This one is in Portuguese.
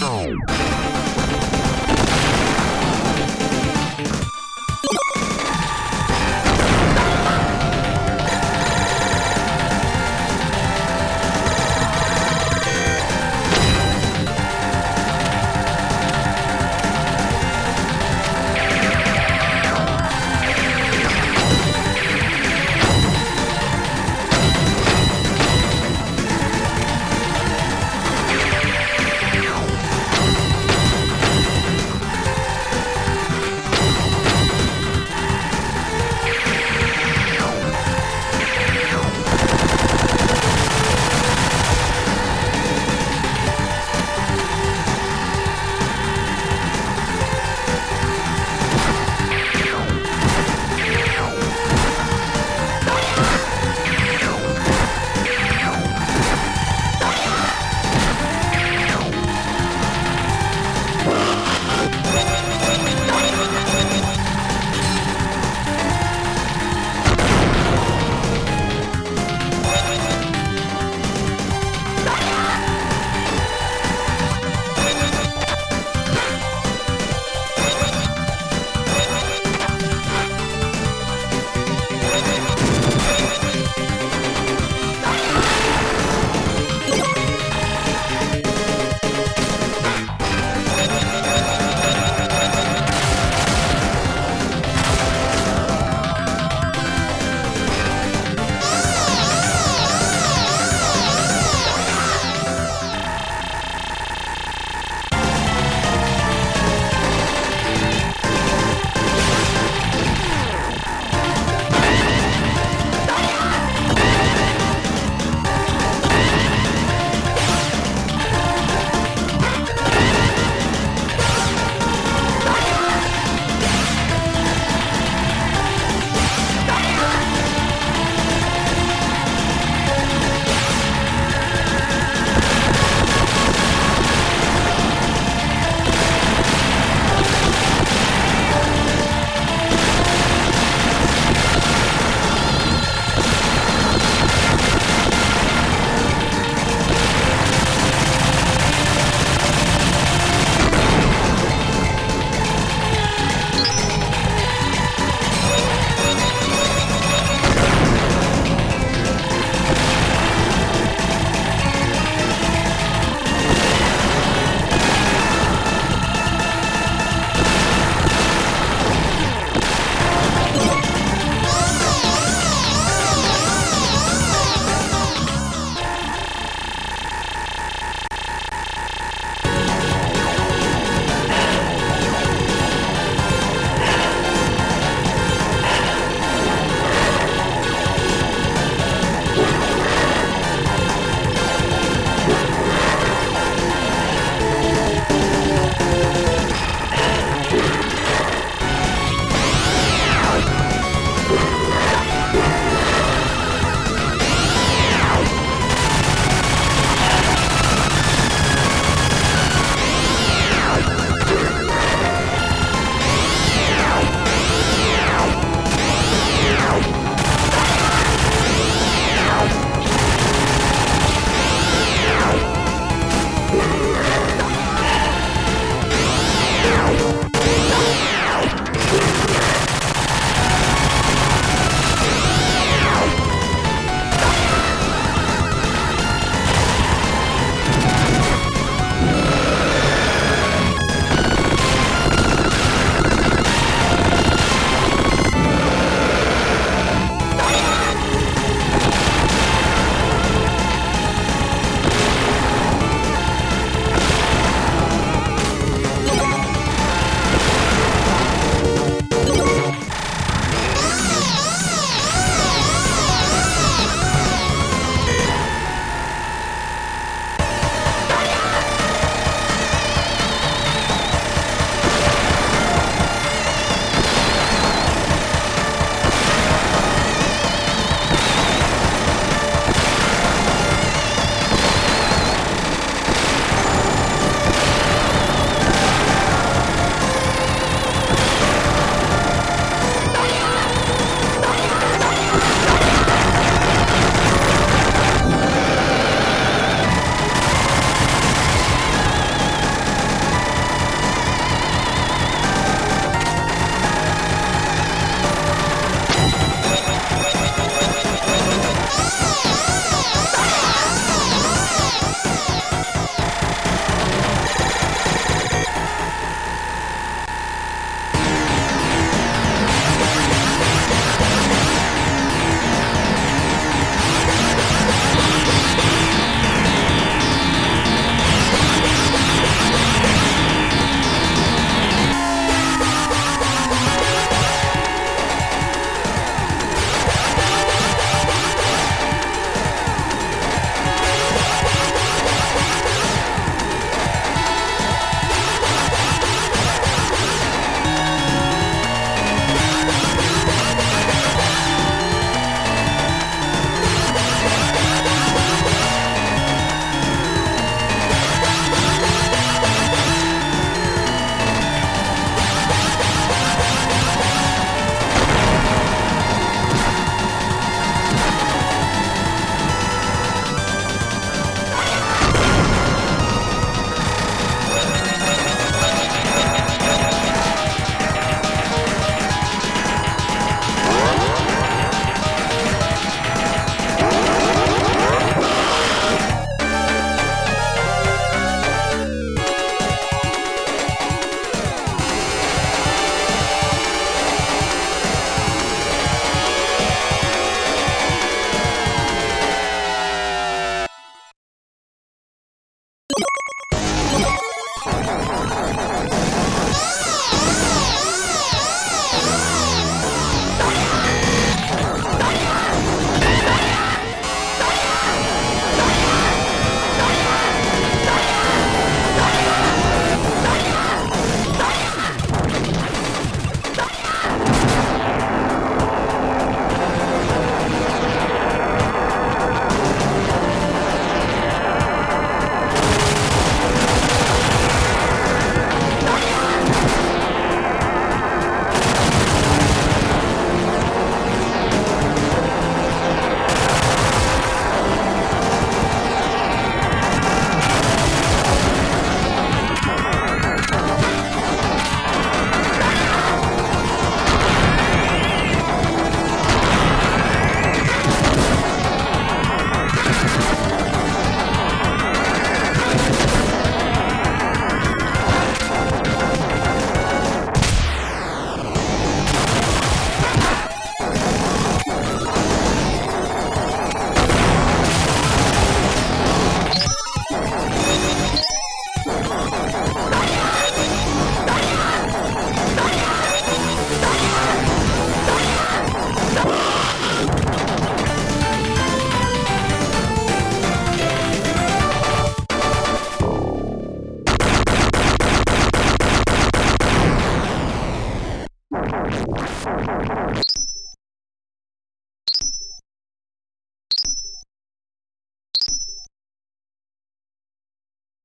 Música